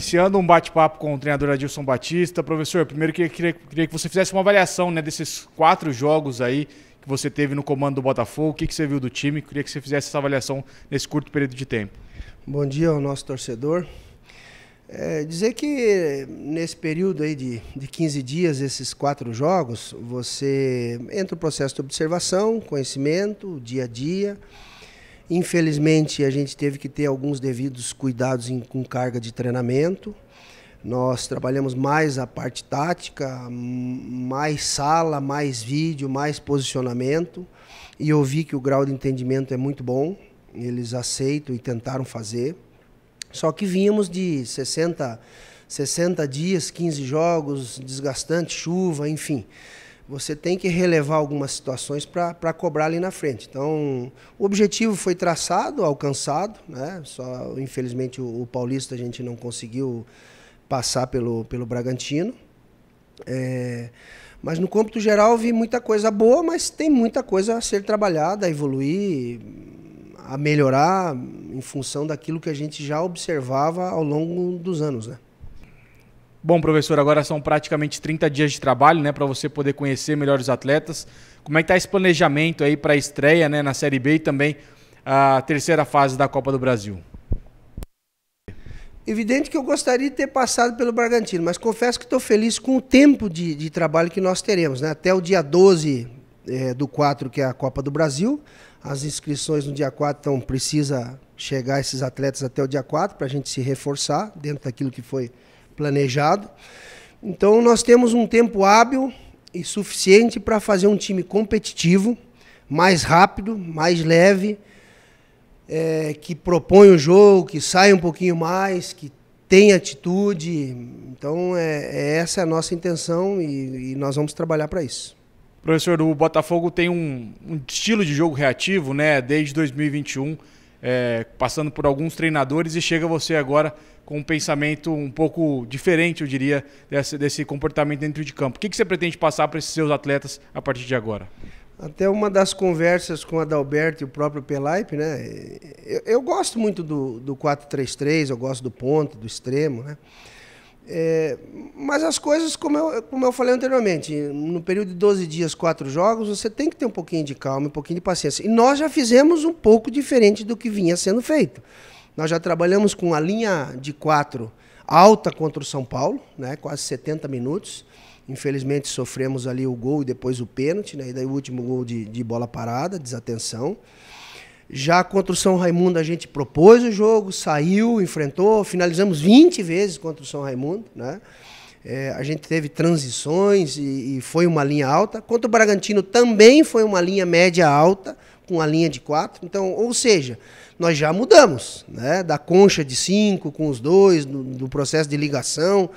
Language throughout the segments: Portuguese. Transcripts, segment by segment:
Iniciando um bate-papo com o treinador Adilson Batista. Professor, primeiro queria, queria, queria que você fizesse uma avaliação né, desses quatro jogos aí que você teve no comando do Botafogo. O que, que você viu do time? Queria que você fizesse essa avaliação nesse curto período de tempo. Bom dia ao nosso torcedor. É, dizer que nesse período aí de, de 15 dias, esses quatro jogos, você entra no processo de observação, conhecimento, dia a dia. Infelizmente, a gente teve que ter alguns devidos cuidados em, com carga de treinamento. Nós trabalhamos mais a parte tática, mais sala, mais vídeo, mais posicionamento. E eu vi que o grau de entendimento é muito bom. Eles aceitam e tentaram fazer. Só que vínhamos de 60, 60 dias, 15 jogos, desgastante, chuva, enfim. Você tem que relevar algumas situações para cobrar ali na frente. Então, o objetivo foi traçado, alcançado, né? Só, infelizmente, o, o Paulista a gente não conseguiu passar pelo, pelo Bragantino. É, mas no cômputo geral vi muita coisa boa, mas tem muita coisa a ser trabalhada, a evoluir, a melhorar em função daquilo que a gente já observava ao longo dos anos, né? Bom, professor, agora são praticamente 30 dias de trabalho, né, para você poder conhecer melhor os atletas. Como é que está esse planejamento aí para a estreia, né, na Série B e também a terceira fase da Copa do Brasil? Evidente que eu gostaria de ter passado pelo Bragantino, mas confesso que estou feliz com o tempo de, de, trabalho que nós teremos. Né? Até o dia 12 é, do 4, que é a Copa do Brasil. As inscrições no dia 4, então precisa chegar esses atletas até o dia 4 para a gente se reforçar dentro daquilo que foi planejado. Então nós temos um tempo hábil e suficiente para fazer um time competitivo, mais rápido, mais leve, é, que propõe o jogo, que sai um pouquinho mais, que tem atitude. Então é, é essa é a nossa intenção e, e nós vamos trabalhar para isso. Professor, o Botafogo tem um, um, estilo de jogo reativo, né? Desde 2021, é, passando por alguns treinadores e chega você agora com um pensamento um pouco diferente, eu diria, desse, desse comportamento dentro de campo. O que, que você pretende passar para esses seus atletas a partir de agora? Até uma das conversas com a Adalberto e o próprio Pelaipe, né? Eu, eu gosto muito do, do 4-3-3, eu gosto do ponto, do extremo, né? É, mas as coisas, como eu, como eu falei anteriormente, no período de 12 dias, quatro jogos, você tem que ter um pouquinho de calma, um pouquinho de paciência. E nós já fizemos um pouco diferente do que vinha sendo feito. Nós já trabalhamos com a linha de quatro alta contra o São Paulo, né, quase 70 minutos. Infelizmente sofremos ali o gol e depois o pênalti, né, e daí o último gol de, de bola parada, desatenção. Já contra o São Raimundo a gente propôs o jogo, saiu, enfrentou, finalizamos 20 vezes contra o São Raimundo, né? É, a gente teve transições e, e, foi uma linha alta. Contra o Bragantino também foi uma linha média alta, com a linha de quatro. Então, ou seja, nós já mudamos, né? Da concha de cinco com os dois, do, do processo de ligação.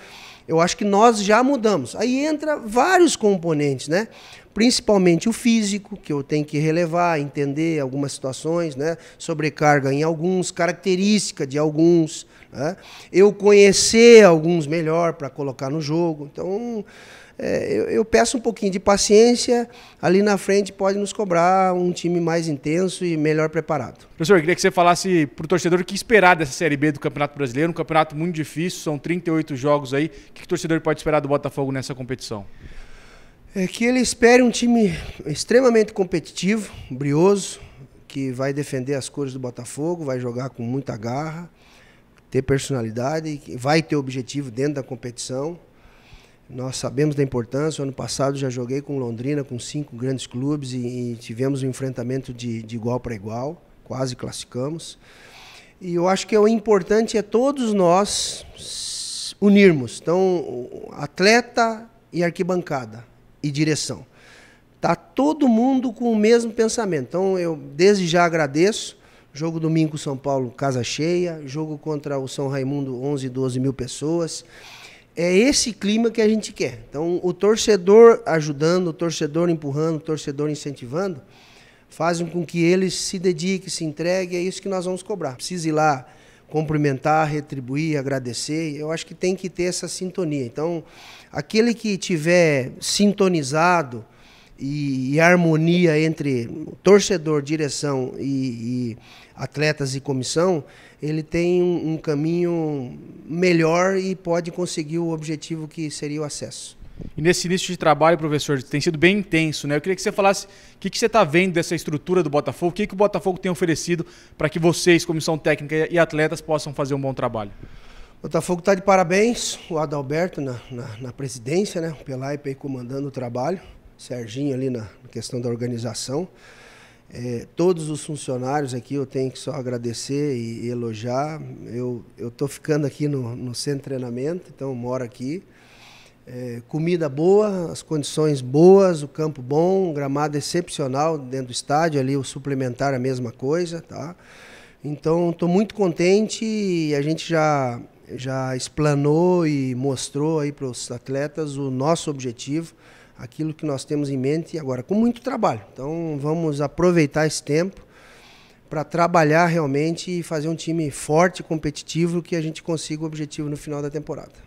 Eu acho que nós já mudamos. Aí entra vários componentes, né? principalmente o físico, que eu tenho que relevar, entender algumas situações, né? sobrecarga em alguns, característica de alguns, né? eu conhecer alguns melhor para colocar no jogo. Então, é, eu, eu, peço um pouquinho de paciência, ali na frente pode nos cobrar um time mais intenso e melhor preparado. Professor, eu queria que você falasse para o torcedor o que esperar dessa Série B do Campeonato Brasileiro, um campeonato muito difícil, são 38 jogos aí, o que o torcedor pode esperar do Botafogo nessa competição? É que ele espere um time extremamente competitivo, brioso, que vai defender as cores do Botafogo, vai jogar com muita garra, ter personalidade, vai ter objetivo dentro da competição. Nós sabemos da importância. O ano passado já joguei com Londrina, com cinco grandes clubes e, e tivemos um enfrentamento de, de igual para igual, quase classificamos. E eu acho que o importante é todos nós unirmos. Então, atleta e arquibancada e direção. Tá todo mundo com o mesmo pensamento. Então eu desde já agradeço. Jogo domingo São Paulo, casa cheia. Jogo contra o São Raimundo, 11, 12 mil pessoas. É esse clima que a gente quer. Então o torcedor ajudando, o torcedor empurrando, o torcedor incentivando, fazem com que eles se dediquem, se entreguem. É isso que nós vamos cobrar. Precisa ir lá cumprimentar, retribuir, agradecer. Eu acho que tem que ter essa sintonia. Então, aquele que tiver sintonizado e, e harmonia entre torcedor, direção e, e, atletas e comissão, ele tem um, um caminho melhor e pode conseguir o objetivo que seria o acesso. E nesse início de trabalho, professor, tem sido bem intenso, né? Eu queria que você falasse o que, que você está vendo dessa estrutura do Botafogo, o que, que o Botafogo tem oferecido para que vocês, comissão técnica e atletas, possam fazer um bom trabalho. O Botafogo está de parabéns, o Adalberto na, na, na presidência, né? O Pelaipe aí comandando o trabalho, Serginho ali na, questão da organização. É, todos os funcionários aqui eu tenho que só agradecer e, elogiar. Eu estou ficando aqui no, no centro de treinamento, então moro aqui. É, comida boa, as condições boas, o campo bom, um gramado excepcional dentro do estádio, ali o suplementar a mesma coisa, tá? Então estou muito contente e a gente já já explanou e mostrou aí para os atletas o nosso objetivo, aquilo que nós temos em mente agora com muito trabalho. Então vamos aproveitar esse tempo para trabalhar realmente e fazer um time forte, competitivo, que a gente consiga o objetivo no final da temporada.